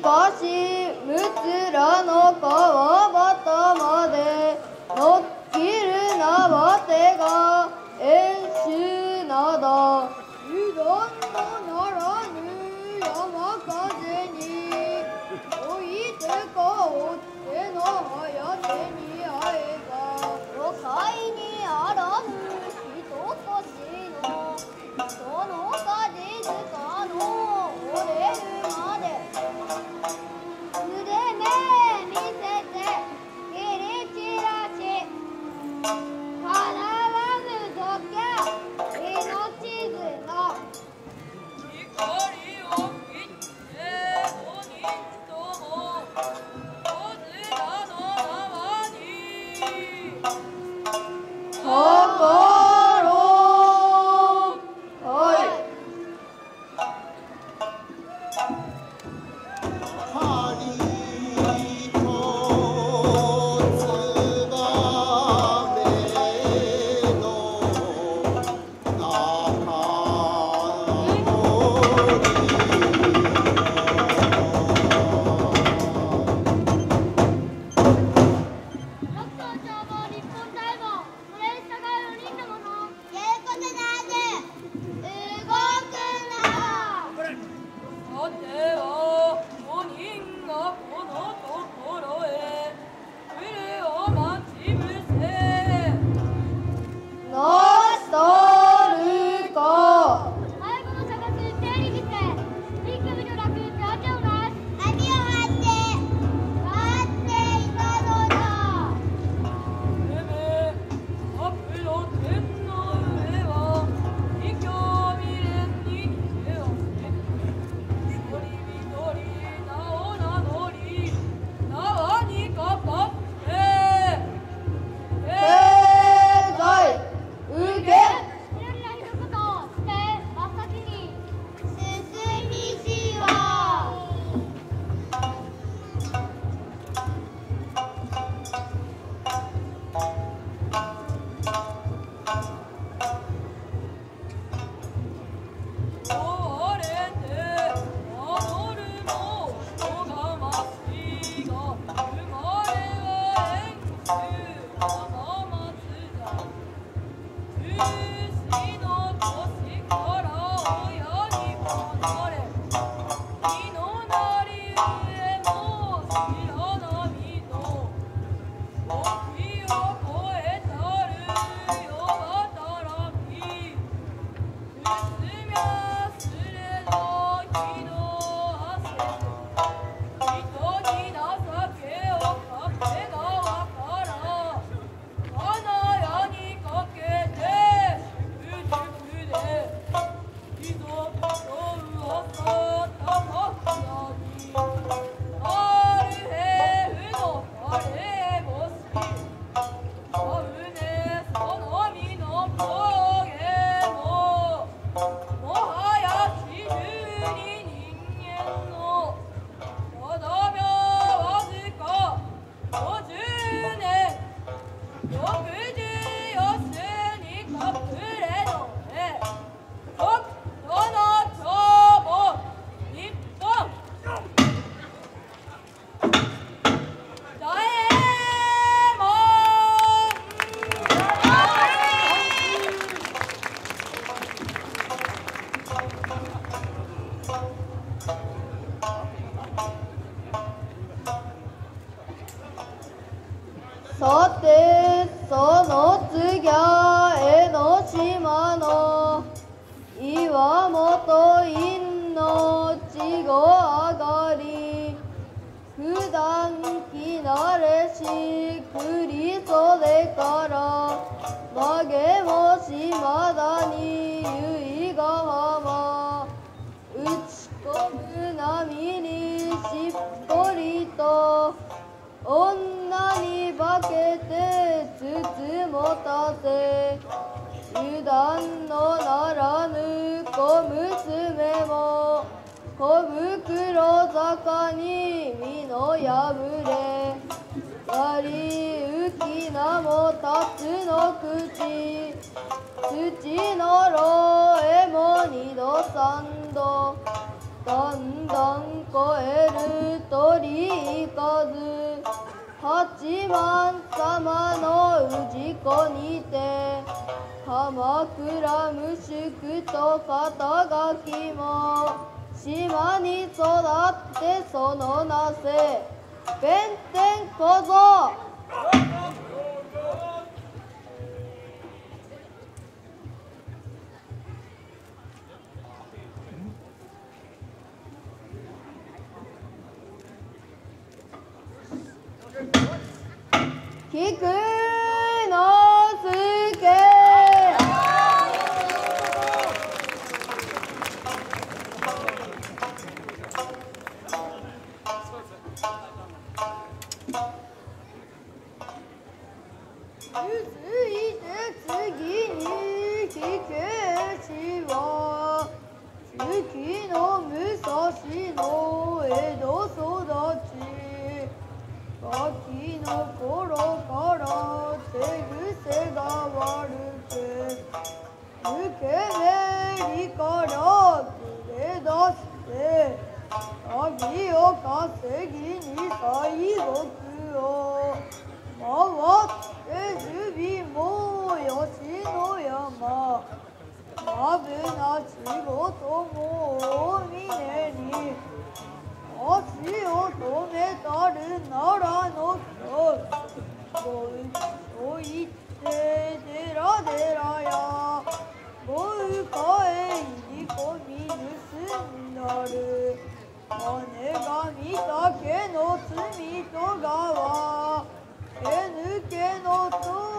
少しむつらの皮ばたまでせ油断のならぬ小娘も小袋坂に身の破れ割り浮き名も立つの口土のろへも二度三度だんだん超える鳥数八幡様の氏子にて鎌倉無宿と肩書きも島に育ってそのなせ弁天小僧。武蔵の江戸育ちガキの頃から手癖が悪く抜け目りから切れ出して鍵を稼ぎに西国を回って守備も吉野山まぶな仕事も大峰に足を止めたるならの人ごうと言ってでらでらやごうかへ入り込み盗んだる。金神竹の罪と川毛抜けの塔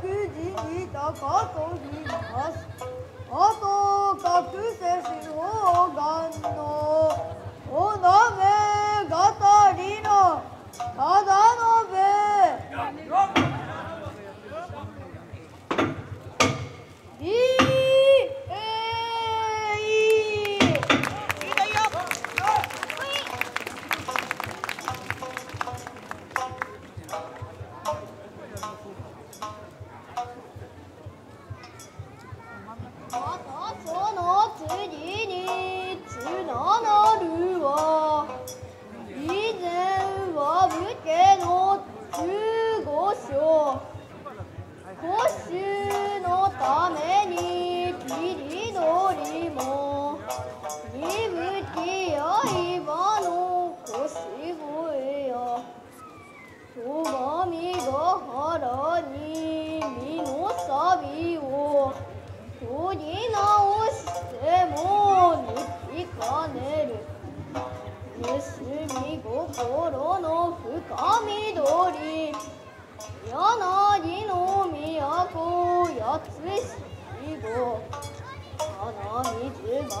る悪事に高とぎます。あと隠せ四方眼のおなめがたりのただのべ。やつしご花水橋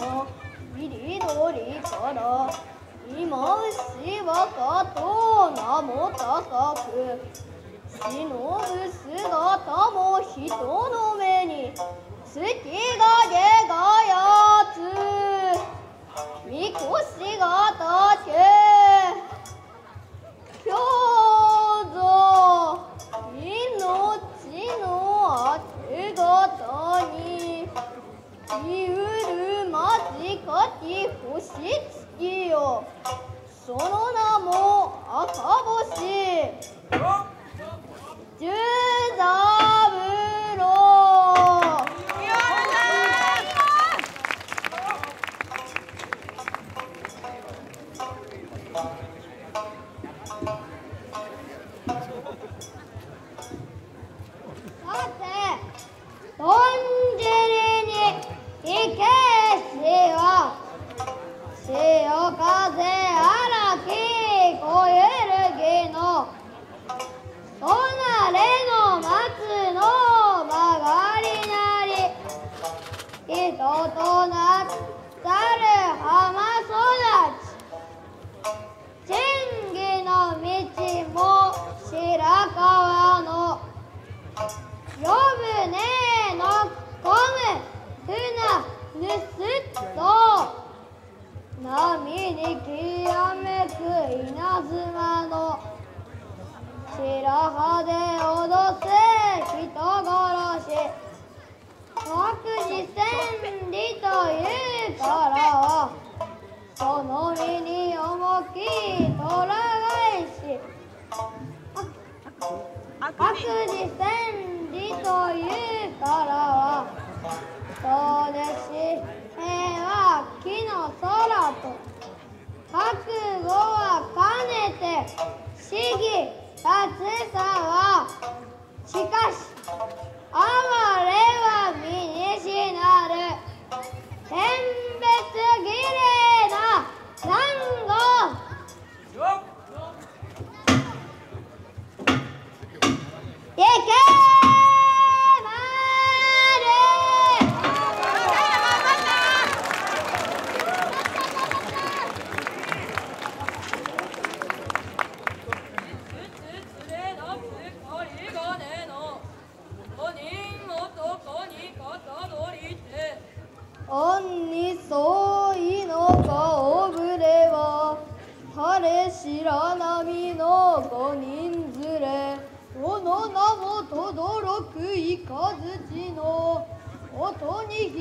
の入り鳥から今牛若と名も高く忍ぶ姿も人の目に月が出がやつみこしが立ていうるまじかき星月よその名も赤星。十三波にきらめく稲妻の白羽で脅せ人殺し。悪事千里というからその身に重き虎返し。悪事千里というからはそうです。し平は木の空と覚悟は兼ねて市議立つさはしかし哀れ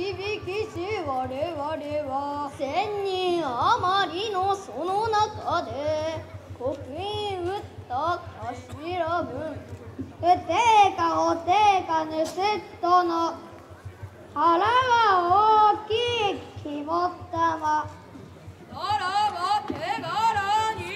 響きし我々は千人余りのその中で刻印打った頭分不定かお定かぬせっとの腹は大きい肝っ玉ならば手柄に。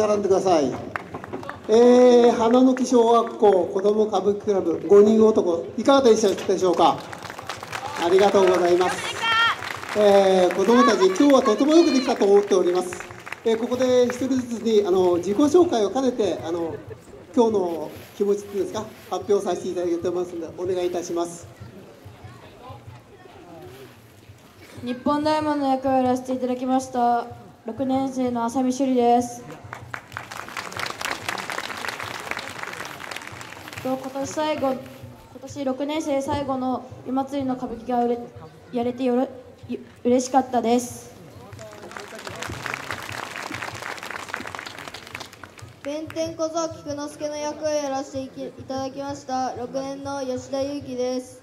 並んでください。えー、花の木小学校子ども歌舞伎クラブ5人男いかがでしたでしょうか？ありがとうございます、えー、子どもたち今日はとてもよくできたと思っております、えー、ここで一人ずつにあの自己紹介を兼ねてあの今日の気持ちっていうんですか？発表させていただいてますのでお願いいたします。日本大門の役をやらせていただきました6年生の浅見朱里ですと今年最後今年6年生最後の湯祭りの歌舞伎がれやれてよろ嬉しかったです。弁天小僧菊之助の役をやらせていきいただきました。6年の吉田裕樹です。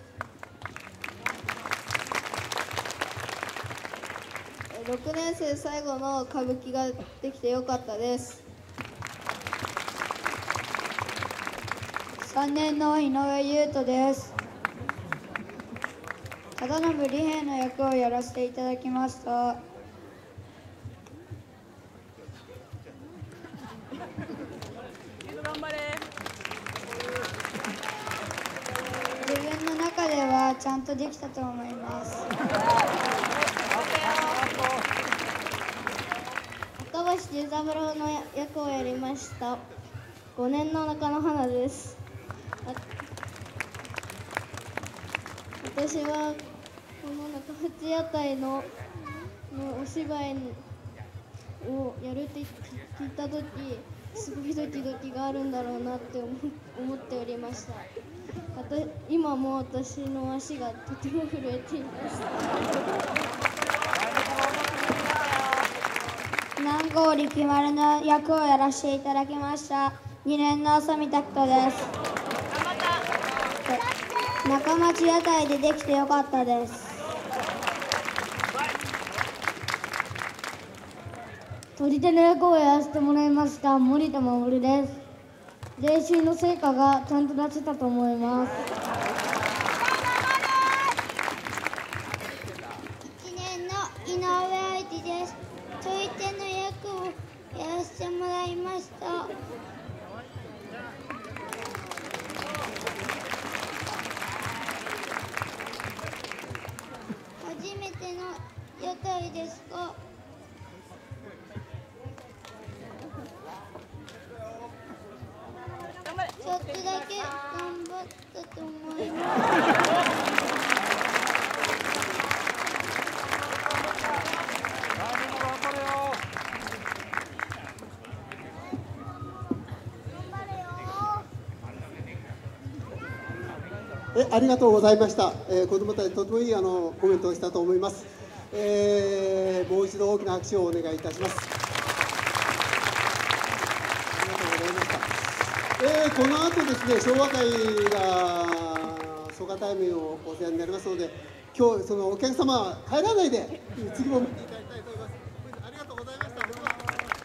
え6年生最後の歌舞伎ができてよかったです。3年の井上優斗です。忠信李平の役をやらせていただきました自分の中ではちゃんとできたと思います。赤橋十三郎の役をやりました。5年の中野花です私はこの中淵屋台ののお芝居をやるって聞いた時すごいドキドキがあるんだろうなって思思っておりました。今も私の足がとても震えています南郷力丸の役をやらせていただきました2年の浅見拓人です。中町屋台でできてよかったです。取り手の役をやらせてもらいました森田守です。練習の成果がちゃんと出せたと思います。け頑張ったと思いますえありがとうございました、えー、子どもたちとてもいいあのコメントをしたと思います、えーもう一度大きな拍手をお願いいたしますありがとうございました、えーこの後ですね昭和会が蘇我タイムをお世話になりますので今日そのお客様は帰らないで次も